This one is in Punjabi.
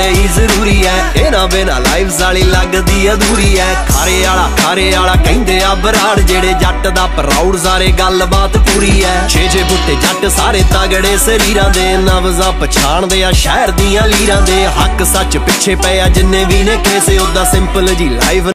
ਤੇਰੀਆਂ ਬਿਨਾ ਲਾਈਫ ਸਾਲੀ ਲੱਗਦੀ ਅਧੂਰੀ ਐ। ਖਾਰੇ ਵਾਲਾ ਖਾਰੇ ਵਾਲਾ ਕਹਿੰਦੇ ਆ ਬਰਾੜ, ਜਿਹੜੇ ਜੱਟ ਦਾ ਪ੍ਰਾਊਡ ਸਾਰੇ ਗੱਲਬਾਤ ਪੂਰੀ ਐ। ਛੇ ਛੇ ਬੁੱਟੇ ਜੱਟ ਸਾਰੇ ਤਗੜੇ ਸਰੀਰਾਂ ਦੇ ਨਵਜ਼ਾਂ ਪਛਾਣਦੇ ਆ ਸ਼ਹਿਰ ਦੀਆਂ ਲੀਰਾਂ ਦੇ। ਹੱਕ ਸੱਚ ਪਿੱਛੇ ਪਏ ਆ ਜਿੰਨੇ ਵੀ ਨੇ ਕੇਸੇ ਉਦਾਂ ਸਿੰਪਲ ਜੀ ਲਾਈਫ